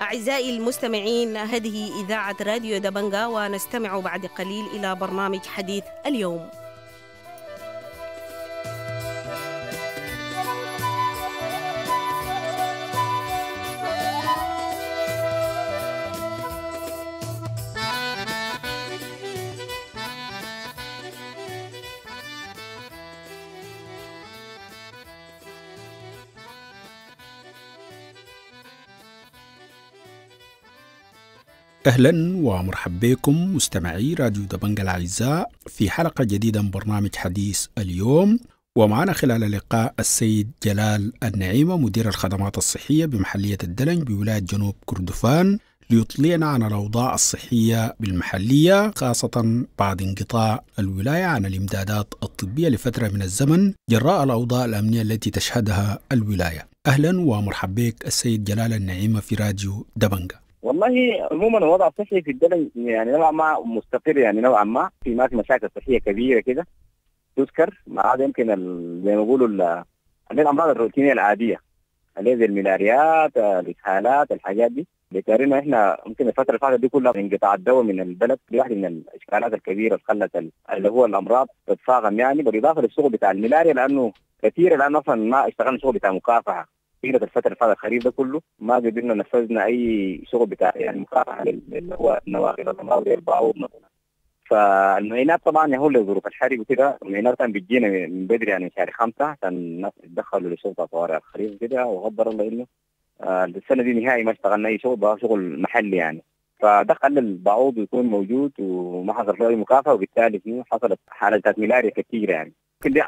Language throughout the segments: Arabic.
أعزائي المستمعين هذه إذاعة راديو دبنجا ونستمع بعد قليل إلى برنامج حديث اليوم. أهلا ومرحبا بكم مستمعي راديو دبنج الأعزاء في حلقة جديدة من برنامج حديث اليوم. ومعنا خلال اللقاء السيد جلال النعيمة مدير الخدمات الصحية بمحلية الدلنج بولاية جنوب كردفان ليطلعنا عن الأوضاع الصحية بالمحلية خاصة بعد انقطاع الولاية عن الإمدادات الطبية لفترة من الزمن جراء الأوضاع الأمنية التي تشهدها الولاية. أهلا ومرحبا بك السيد جلال النعيمة في راديو دبنجة والله عموما الوضع الصحي في الدلن يعني نوعا ما مستقر يعني نوعا ما في في مشاكل صحية كبيرة كده. تذكر ما عدا يمكن زي ما بيقولوا الأمراض الروتينية العادية. اللي زي الملاريات الإسهالات الحاجات دي. بتقريبا إحنا ممكن الفترة اللي فاتت دي كلها انقطاع الدواء من البلد. دي واحدة من الإشكالات الكبيرة اللي خلت ال- اللي هو الأمراض تتفاقم يعني. بالإضافة للشغل بتاع الملاريا لأنه كثير الان أصلا ما اشتغلنا شغل بتاع مكافحة. الفترة اللي فاتت الخريف ده كله ما قدرنا نفذنا أي شغل بتاع يعني مكافحة لل- اللي هو النواقل مثلا فالمعينات طبعا هو لظروف الحرق وكده. المعينات كان بتجينا من بدري يعني شهر خمسة عشان الناس تتدخلوا لشرطة طوارئ الخريف وكده. وقدر الله إنه آه، السنة دي نهائي ما اشتغلنا أي شغل بقى شغل محلي يعني. فده خلى البعوض يكون موجود وما حصل له أي مكافحة وبالتالي حصلت حالات ملاريا كثيرة يعني. دي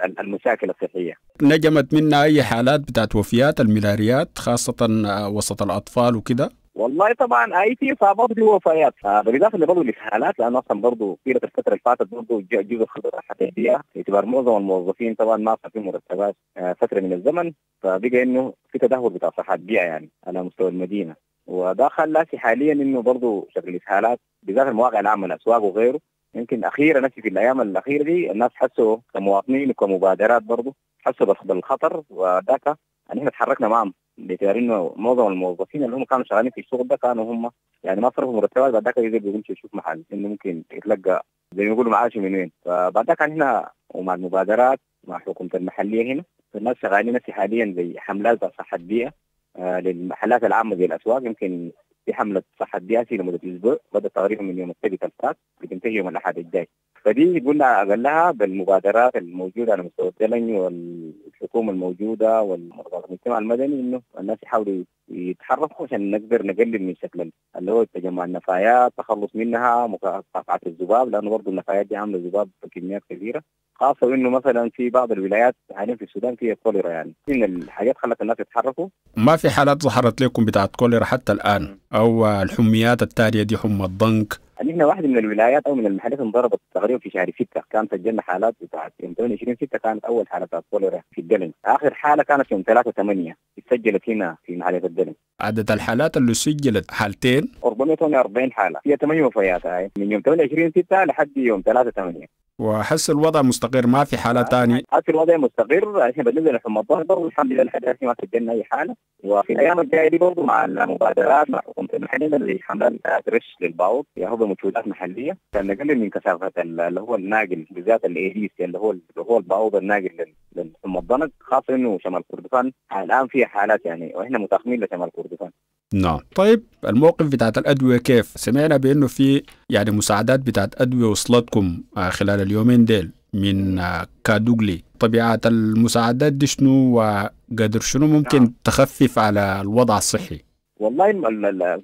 ال- المشاكل الصحية. نجمت منا أي حالات بتاعت وفيات الملاريات خاصة آه، وسط الأطفال وكده؟ والله طبعا اي في اصابات في وفيات. آه، بالإضافة لبرضه الاسهالات لأن أصلا برضه طيله الفترة اللي فاتت برضه جزء خطر حقيقية. باعتبار معظم الموظفين طبعا ما في مرتبات آه، فترة من الزمن. فبقى إنه في تدهور بتاع صحه بيئة يعني على مستوى المدينة. وده خلى حاليا إنه برضه شكل الاسهالات بالذات المواقع العامة الأسواق وغيره يمكن أخيرا نفسي في الأيام الأخيرة دي الناس حسوا كمواطنين وكمبادرات برضه حسوا بال- بالخطر وذاك ان إحنا تحركنا معهم باعتبار إنه معظم الموظفين اللي هم كانوا شغالين في الشغل ده كانوا هم يعني ما صرفوا مرتبات بعد ذاك يقدر يمشي يشوف محل إنه ممكن يتلقى زي ما يقولوا معاش من وين. فبعد ذاك هنا ومع المبادرات مع حكومة المحلية هنا الناس شغالين هسه حاليا زي حملات صحة بيئة آه للمحلات العامة زي الأسواق يمكن في حملة صحة بيئه في لمدة أسبوع بدات تقريبا من يوم السبت الفات بتنتهي يوم الأحد الجاي. فدي قلنا أقلها بالمبادرات الموجودة على مستوى الدلني والحكومة الموجودة والمجتمع المدني إنه الناس يحاولوا يتحركوا عشان نقدر نقلل من شكل اللي هو تجمع النفايات تخلص منها مكافحه الذباب لأنه برضه النفايات دي عاملة ذباب بكميات كبيرة. خاصة إنه مثلا في بعض الولايات حاليا في السودان فيها كوليرا يعني. من الحاجات خلت الناس يتحركوا. ما في حالات ظهرت لكم بتاعت كوليرا حتى الآن؟ أو آه، الحميات التالية دي حمى الضنك؟ ان إحنا واحدة من الولايات أو من المحلات انضربت تقريبا في شهر 6 كان سجلنا حالات بتاعت يوم 28 6 كانت أول حالة بتاعت كوليرا في الدلن. آخر حالة كانت يوم 3 8 اتسجلت هنا في محلية الدلن. عدد الحالات اللي سجلت حالتين. 440 حالة. فيها 8 وفيات هاي. من يوم 28 6 لحد يوم 3 8 وحس الوضع مستقر ما في حالة تاني هذا الوضع مستقر. إحنا بالنسبة لحمى الظهر برضه الحمد لله لحد ما سجلنا أي حالة. وفي الأيام الجاية دي برضه مع المبادرات مع حكومة المحليه اللي حملات بتاعت رش للبعوض يا هو بمجهودات محلية. عشان نقلل من كثافة ال- اللي هو الناقل بالذات الايديس اللي هو اللي هو البعوض الناقل لل- للحمى الضنك خاصة إنه شمال كردفان. الآن فيها حالات يعني وإحنا متاخمين لشمال كردفان. نعم. طيب الموقف بتاعت الأدوية كيف؟ سمعنا بأنه في يعني مساعدات بتاعت أدوية وصلتكم آه، خلال اليومين ديل من آه، كادوغلي. طبيعة المساعدات دي شنو وقدر شنو ممكن تخفف على الوضع الصحي؟ والله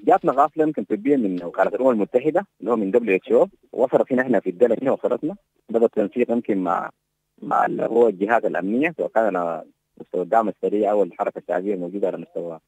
جاتنا غافلة يمكن طبية من وكالة الأمم المتحدة اللي هو من WHO. وصلت هنا إحنا في الدولة هنا وصلتنا. بدا التنسيق يمكن مع مع اللي هو الجهات الأمنية. سواء كان مستوى الدعم السريع أو الحركة الشعبية الموجوده على مستوى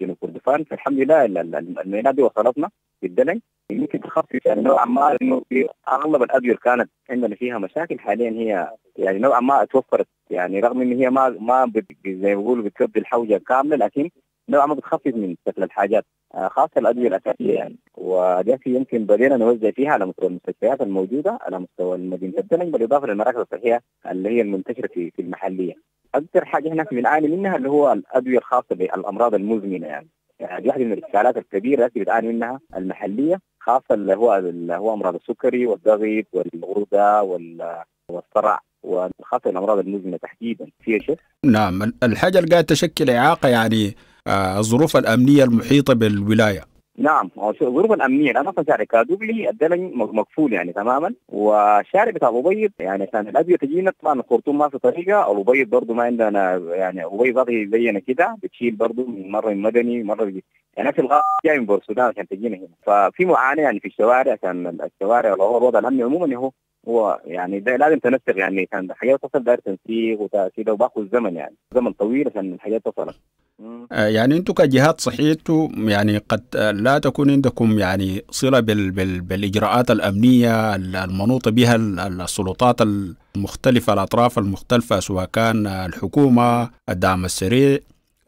جنوب كردفان. فالحمد لله ال- ال- المعينات دي وصلتنا. في الدلن يمكن تخفف يعني نوعا ما انه في أغلب الأدوية كانت عندنا فيها مشاكل. حاليا هي يعني نوعا ما توفرت. يعني رغم إن هي ما ما زي ما بيقولوا بتكفي الحوجة كاملة لكن نوعا ما بتخفف من شكل الحاجات. آه، خاصة الأدوية الأساسية يعني. ودي في يمكن بدينا نوزع فيها على مستوى المستشفيات الموجودة على مستوى مدينه الدلن بالإضافة للمراكز الصحية اللي هي المنتشرة في في المحلية. أكثر حاجة هناك بنعاني منها اللي هو الأدوية الخاصة بالأمراض المزمنة يعني. يعني واحدة من الاشكالات الكبيرة التي بتعاني منها المحلية خاصة اللي هو اللي هو أمراض السكري والضغط والغده والصرع وخاصة الأمراض المزمنة تحديدا. فيها شيء؟ نعم الحاجة اللي قاعدة تشكل إعاقة يعني آه الظروف الأمنية المحيطة بالولاية. نعم الظروف الأمنية. أنا أصلا شارع كادوغلي الدلن مقفول يعني تماما. والشارع بتاع الابيض يعني عشان الادويه تجينا طبعا الخرطوم ما في طريقة. الابيض برضه ما عندنا يعني الابيض ذاته زينا كده بتشيل برضه من مرة من مدني مرة بجي. يعني في الغاز جاي من بورسودان عشان تجينا هنا. ففي معاناة يعني في الشوارع عشان الشوارع الوضع الأمني عموما هو هو يعني ده لازم تنسق يعني كان حاجات تصل داير تنسيق وكده وباخذ زمن يعني زمن طويل عشان الحاجات تصل يعني أنتم كجهات صحيه يعني قد لا تكون عندكم يعني صلة بال بال بالإجراءات الأمنية المنوطه بها السلطات المختلفة الأطراف المختلفة سواء كان الحكومة الدعم السريع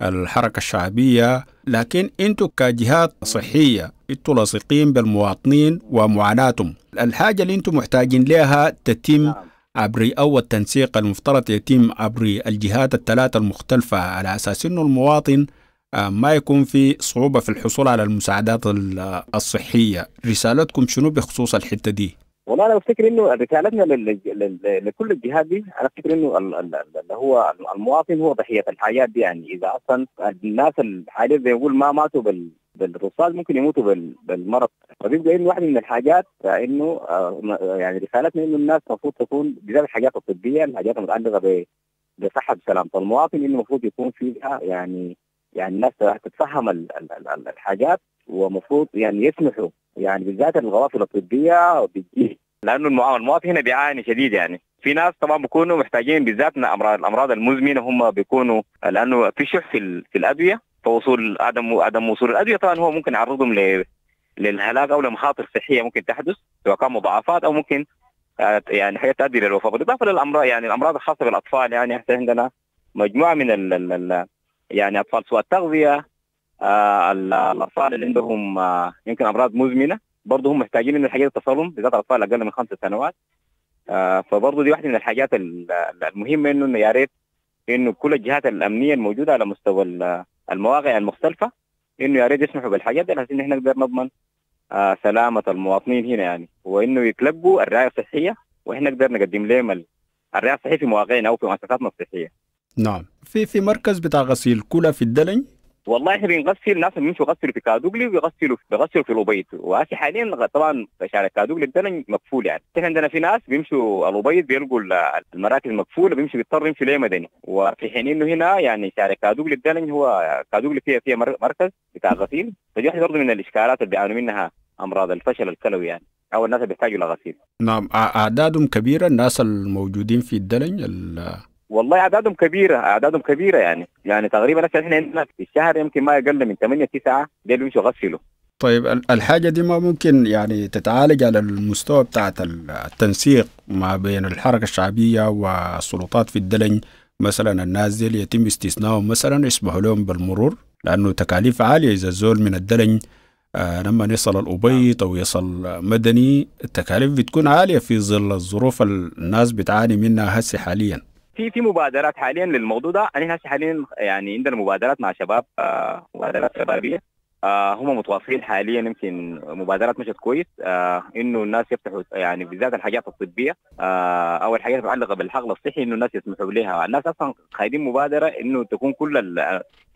الحركة الشعبية. لكن أنتم كجهات صحية أنتم لاصقين بالمواطنين ومعاناتهم. الحاجة اللي أنتم محتاجين لها تتم عبر أو التنسيق المفترض يتم عبر الجهات الثلاثة المختلفة على أساس أنه المواطن ما يكون في صعوبة في الحصول على المساعدات الصحية. رسالتكم شنو بخصوص الحتة دي؟ والله أنا بفتكر إنه رسالتنا لكل الجهات دي أنا بفتكر إنه اللي هو المواطن هو ضحية الحاجات دي يعني. إذا أصلا الناس حاليا زي يقول ما ماتوا بالرصاص ممكن يموتوا بالمرض. فبيبقى انه واحدة من الحاجات؟ إنه يعني رسالتنا انه الناس المفروض تكون بالذات الحاجات الطبية الحاجات المتعلقة بصحة وسلامه المواطن إنه المفروض يكون فيها يعني يعني الناس تتفهم الحاجات ومفروض يعني يسمحوا. يعني بالذات الغوافل الطبية بتجي. لأنه المواطن هنا بيعاني شديد يعني. في ناس طبعا بيكونوا محتاجين بالذات امراض الأمراض المزمنة هم بيكونوا لأنه في شح في الأدوية. فوصول عدم عدم وصول الأدوية. طبعا هو ممكن يعرضهم للهلاك أو لمخاطر صحية ممكن تحدث سواء كان مضاعفات أو ممكن يعني حاجات تؤدي للوفاه بالإضافة للأمراض يعني الأمراض الخاصة بالأطفال يعني إحنا عندنا مجموعة من ال ال يعني أطفال سوء التغذية آه الأطفال اللي عندهم آه يمكن أمراض مزمنة برضه هم محتاجين ان الحاجات تصلهم بالذات الأطفال أقل من خمس سنوات. آه فبرضه دي واحدة من الحاجات المهمة إنه يا ريت إنه كل الجهات الأمنية الموجودة على مستوى المواقع المختلفة إنه يا ريت يسمحوا بالحاجات دي ان إحنا نقدر نضمن آه سلامة المواطنين هنا يعني. وإنه يتلقوا الرعاية الصحية وإحنا نقدر نقدم لهم الرعاية الصحية في مواقعنا أو في مؤسساتنا الصحية. نعم. في في مركز بتاع غسيل كلى في الدلن والله إحنا بنغسل الناس بيمشوا يغسلوا في كادوغلي ويغسلوا بيغسلوا في الأبيض. وهسه حاليا طبعا شارع كادوغلي الدلن مقفول يعني. إحنا عندنا في ناس بيمشوا الأبيض بيلقوا المراكز مقفولة بيمشوا بيضطر يمشوا ليه مدني وفي حين إنه هنا يعني شارع كادوغلي الدلن هو كادوغلي فيها فيها مركز بتاع غسيل. فدي واحدة برضه من الإشكالات اللي بيعانوا منها أمراض الفشل الكلوي يعني. أو الناس اللي بيحتاجوا لغسيل. نعم أعدادهم كبيرة الناس الموجودين في الدلن والله أعدادهم كبيرة أعدادهم كبيرة يعني. يعني تقريبا إحنا عندنا في الشهر يمكن ما يقل من 8 9 ديل بيمشوا يغسلوا. طيب الحاجة دي ما ممكن يعني تتعالج على المستوى بتاعت التنسيق ما بين الحركة الشعبية والسلطات في الدلن؟ مثلا الناس دي يتم استثنائهم مثلا يسمحوا لهم بالمرور لأنه تكاليف عالية إذا الزول من الدلن. آه لما يصل الأبيض أو يصل مدني التكاليف بتكون عالية في ظل الظروف الناس بتعاني منها هسه حاليا. في في مبادرات حاليا للموضوع ده. أنا هسه حاليا يعني عندنا مبادرات مع شباب آه مبادرات شبابية. آه هم متواصلين حاليا يمكن مبادرات مشت كويس آه إنه الناس يفتحوا يعني بالذات الحاجات الطبية. آه أو الحاجات المتعلقه بالحقل الصحي إنه الناس يسمحوا لها. الناس أصلا خايدين مبادرة إنه تكون كل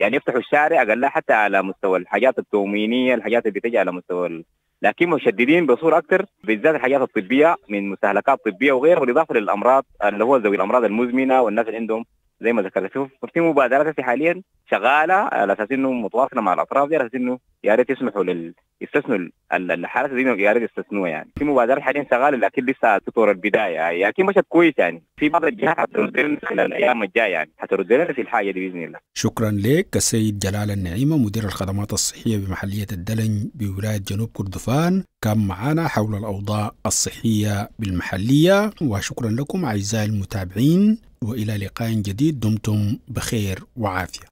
يعني يفتحوا الشارع أقل حتى على مستوى الحاجات التومينية الحاجات اللي بتجي على مستوى لكن مشددين بصورة أكثر بالذات الحاجات الطبية من مستهلكات طبية وغيرها بالاضافه للأمراض اللي هو ذوي الأمراض المزمنة والناس اللي عندهم زي ما ذكرت في مبادرات حاليا شغالة على أساس إنه متواصلة مع الأطراف دي على أساس إنه يا ريت يسمحوا لل يستثنوا الحالات دي يا ريت يستثنوها يعني. في مبادرات حاليا شغالة لكن لسه تطور البداية. يعني أكيد مشت كويس يعني. في بعض الجهات حترد لنا خلال الأيام الجاية يعني. حترد لنا في الحاجة دي بإذن الله. شكرا لك السيد جلال النعيمة مدير الخدمات الصحية بمحلية الدلن بولاية جنوب كردفان. كان معنا حول الأوضاع الصحية بالمحلية. وشكرا لكم أعزائي المتابعين. وإلى لقاء جديد دمتم بخير وعافية.